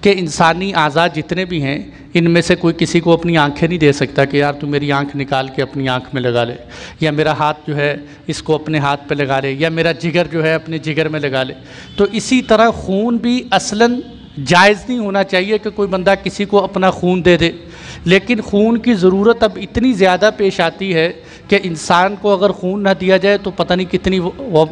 کہ انسانی اعضاء جتنے بھی ہیں، ان میں سے کوئی کسی کو اپنی آنکھیں نہیں دے سکتا کہ یار تو میری آنکھ نکال کے اپنی آنکھ میں لگا لے، یا میرا ہاتھ جو ہے اس کو اپنے ہاتھ پہ لگا لے، یا میرا جگر جو ہے اپنے جگر میں لگا لے۔ تو اسی طرح خون بھی اصلاً جائز نہیں ہونا چاہیے کہ کوئی بندہ کسی کو اپنا خون دے دے۔ لیکن خون کی ضرورت اب اتنی زیادہ پیش آتی ہے کہ انسان کو اگر خون نہ دیا جائے تو پتہ نہیں کتنی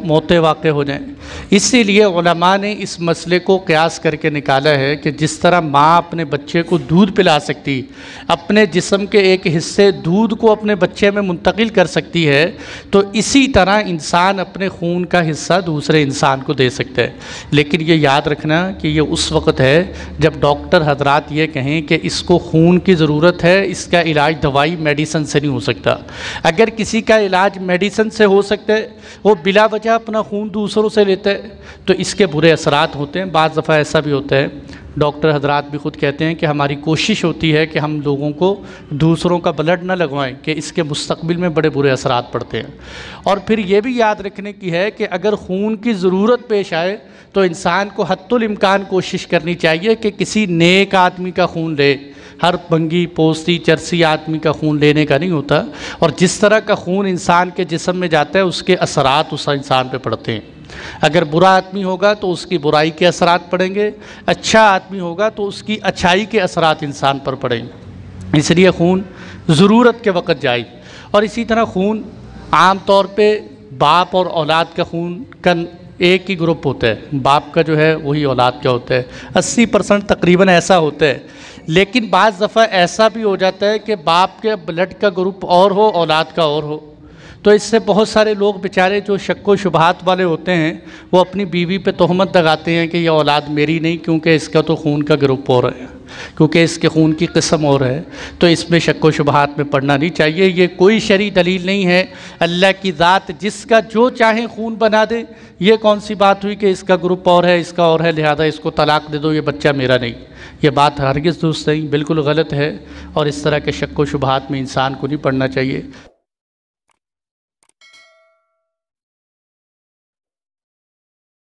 موتیں واقع ہو جائیں۔ اسی لیے علماء نے اس مسئلے کو قیاس کر کے نکالا ہے کہ جس طرح ماں اپنے بچے کو دودھ پلا سکتی، اپنے جسم کے ایک حصے دودھ کو اپنے بچے میں منتقل کر سکتی ہے، تو اسی طرح انسان اپنے خون کا حصہ دوسرے انسان کو دے سکتا ہے۔ لیکن یہ یاد رکھنا کہ یہ اس وقت ہے جب ڈاکٹر حضرات یہ کہیں کہ اس کو خون کی ضرورت ضرورت ہے، اس کا علاج دوائی میڈیسن سے نہیں ہو سکتا۔ اگر کسی کا علاج میڈیسن سے ہو سکتا ہے، وہ بلا وجہ اپنا خون دوسروں سے لیتا ہے، تو اس کے برے اثرات ہوتے ہیں۔ بعض دفعہ ایسا بھی ہوتا ہے۔ ڈاکٹر حضرات بھی خود کہتے ہیں کہ ہماری کوشش ہوتی ہے کہ ہم لوگوں کو دوسروں کا بلڈ نہ لگوائیں، کہ اس کے مستقبل میں بڑے برے اثرات پڑتے ہیں۔ اور پھر یہ بھی یاد رکھنے کی ہے کہ اگر خون کی ضرورت پیش آئے، تو انسان کو حت الامکان کوشش کرنی چاہیے کہ کسی نیک آدمی کا خون لے۔ ہر بنگی پوستی، چرسی آدمی کا خون لینے کا نہیں ہوتا اور جس طرح کا خون انسان کے جسم میں جاتا ہے، اس کے اثرات اس انسان پہ پڑتے ہیں۔ اگر برا آدمی ہوگا تو اس کی برائی کے اثرات پڑیں گے اچھا آدمی ہوگا تو اس کی اچھائی کے اثرات انسان پر پڑیں۔ گے اس لیے خون ضرورت کے وقت جائے۔ اور اسی طرح خون عام طور پہ باپ اور اولاد کا خون کا ایک ہی گروپ ہوتا ہے۔ باپ کا جو ہے وہی اولاد کا ہوتا ہے۔ اسی پرسنٹ تقریباً ایسا ہوتا ہے۔ لیکن بعض دفعہ ایسا بھی ہو جاتا ہے کہ باپ کے بلڈ کا گروپ اور ہو، اولاد کا اور ہو۔ تو اس سے بہت سارے لوگ بیچارے جو شک و شبہات والے ہوتے ہیں، وہ اپنی بیوی پہ تہمت دگاتے ہیں کہ یہ اولاد میری نہیں، کیونکہ اس کا تو خون کا گروپ اور ہے۔ کیونکہ اس کے خون کی قسم اور ہے، تو اس میں شک و شبہات میں پڑھنا نہیں چاہیے۔ یہ کوئی شرعی دلیل نہیں ہے۔ اللہ کی ذات جس کا جو چاہیں خون بنا دے۔ یہ کون سی بات ہوئی کہ اس کا گروپ اور ہے، اس کا اور ہے، لہذا اس کو طلاق دے دو، یہ بچہ میرا نہیں۔ یہ بات ہرگز درست نہیں، بالکل غلط ہے۔ اور اس طرح کے شک و شبہات میں انسان کو نہیں پڑھنا چاہیے۔